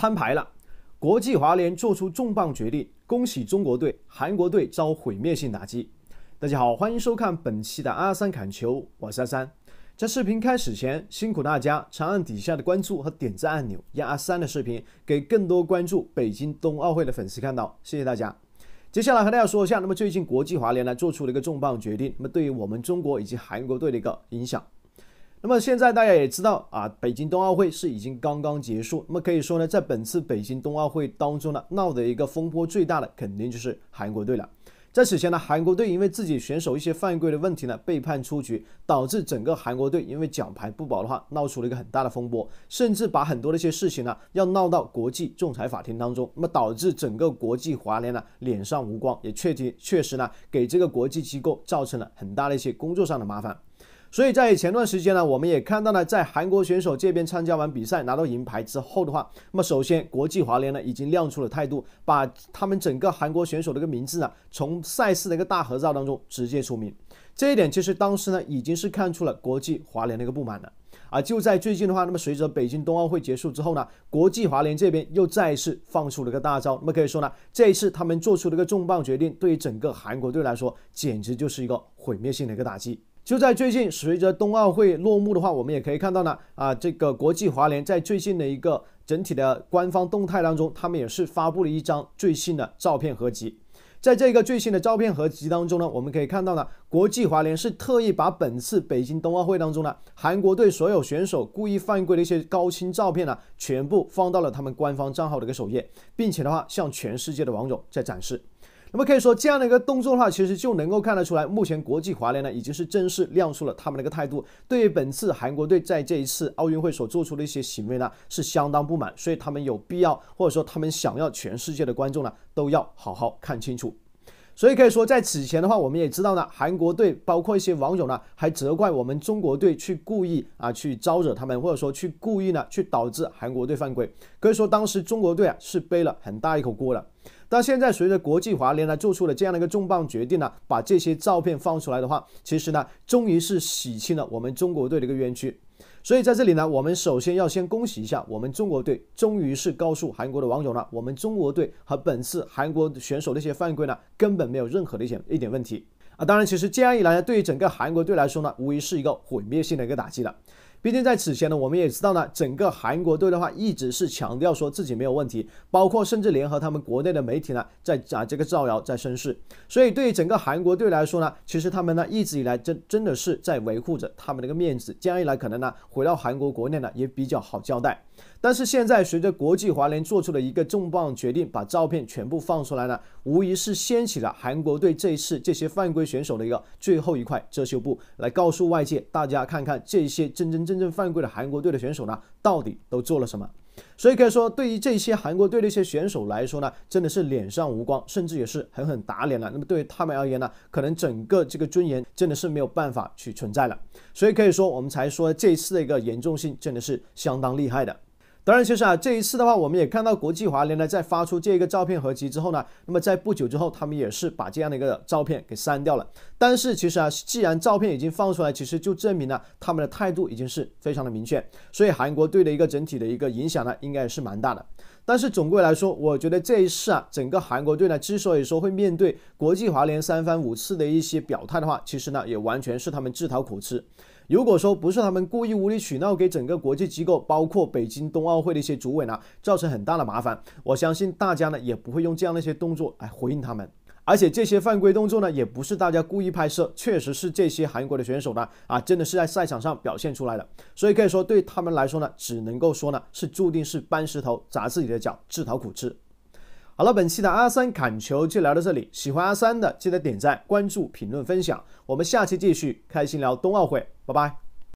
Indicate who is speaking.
Speaker 1: 摊牌了，国际滑联做出重磅决定，恭喜中国队，韩国队遭毁灭性打击。大家好，欢迎收看本期的阿三砍球，我是阿三。在视频开始前，辛苦大家长按底下的关注和点赞按钮，让阿三的视频给更多关注北京冬奥会的粉丝看到，谢谢大家。接下来和大家说一下，那么最近国际滑联呢做出了一个重磅决定，那么对于我们中国以及韩国队的一个影响。那么现在大家也知道啊，北京冬奥会是已经刚刚结束。那么可以说呢，在本次北京冬奥会当中呢，闹的一个风波最大的肯定就是韩国队了。在此前呢，韩国队因为自己选手一些犯规的问题呢，被判出局，导致整个韩国队因为奖牌不保的话，闹出了一个很大的风波，甚至把很多的一些事情呢，要闹到国际仲裁法庭当中。那么导致整个国际滑联呢脸上无光，也确确确实呢，给这个国际机构造成了很大的一些工作上的麻烦。所以在前段时间呢，我们也看到了，在韩国选手这边参加完比赛拿到银牌之后的话，那么首先国际滑联呢已经亮出了态度，把他们整个韩国选手的一个名字呢从赛事的一个大合照当中直接除名。这一点其实当时呢已经是看出了国际滑联的一个不满了。啊就在最近的话，那么随着北京冬奥会结束之后呢，国际滑联这边又再一次放出了个大招。那么可以说呢，这一次他们做出了一个重磅决定，对于整个韩国队来说，简直就是一个毁灭性的一个打击。就在最近，随着冬奥会落幕的话，我们也可以看到呢，啊，这个国际滑联在最近的一个整体的官方动态当中，他们也是发布了一张最新的照片合集。在这个最新的照片合集当中呢，我们可以看到呢，国际滑联是特意把本次北京冬奥会当中呢，韩国队所有选手故意犯规的一些高清照片呢，全部放到了他们官方账号的一个首页，并且的话，向全世界的网友在展示。那么可以说，这样的一个动作的话，其实就能够看得出来，目前国际滑联呢已经是正式亮出了他们的一个态度，对于本次韩国队在这一次奥运会所做出的一些行为呢，是相当不满，所以他们有必要，或者说他们想要全世界的观众呢都要好好看清楚。所以可以说，在此前的话，我们也知道呢，韩国队包括一些网友呢，还责怪我们中国队去故意啊去招惹他们，或者说去故意呢去导致韩国队犯规。可以说，当时中国队啊是背了很大一口锅的。但现在随着国际滑联呢做出了这样的一个重磅决定呢，把这些照片放出来的话，其实呢，终于是洗清了我们中国队的一个冤屈。所以在这里呢，我们首先要先恭喜一下我们中国队，终于是告诉韩国的网友呢，我们中国队和本次韩国选手的一些犯规呢，根本没有任何的一些一点问题啊。当然，其实这样一来呢，对于整个韩国队来说呢，无疑是一个毁灭性的一个打击了。毕竟在此前呢，我们也知道呢，整个韩国队的话一直是强调说自己没有问题，包括甚至联合他们国内的媒体呢，在啊这个造谣在生事。所以对于整个韩国队来说呢，其实他们呢一直以来真真的是在维护着他们的个面子。这样一来，可能呢回到韩国国内呢也比较好交代。但是现在随着国际滑联做出了一个重磅决定，把照片全部放出来呢，无疑是掀起了韩国队这一次这些犯规选手的一个最后一块遮羞布，来告诉外界，大家看看这些真真正正犯规的韩国队的选手呢，到底都做了什么。所以可以说，对于这些韩国队的一些选手来说呢，真的是脸上无光，甚至也是狠狠打脸了。那么对于他们而言呢，可能整个这个尊严真的是没有办法去存在了。所以可以说，我们才说这一次的一个严重性真的是相当厉害的。当然，其实啊，这一次的话，我们也看到国际滑联呢，在发出这个照片合集之后呢，那么在不久之后，他们也是把这样的一个照片给删掉了。但是，其实啊，既然照片已经放出来，其实就证明了他们的态度已经是非常的明确。所以，韩国队的一个整体的一个影响呢，应该也是蛮大的。但是，总归来说，我觉得这一次啊，整个韩国队呢，之所以说会面对国际滑联三番五次的一些表态的话，其实呢，也完全是他们自讨苦吃。如果说不是他们故意无理取闹，给整个国际机构，包括北京冬奥会的一些主委呢，造成很大的麻烦，我相信大家呢也不会用这样的一些动作来回应他们。而且这些犯规动作呢，也不是大家故意拍摄，确实是这些韩国的选手呢，啊，真的是在赛场上表现出来的。所以可以说，对他们来说呢，只能够说呢，是注定是搬石头砸自己的脚，自讨苦吃。好了，本期的阿三砍球就聊到这里。喜欢阿三的，记得点赞、关注、评论、分享。我们下期继续开心聊冬奥会，拜拜。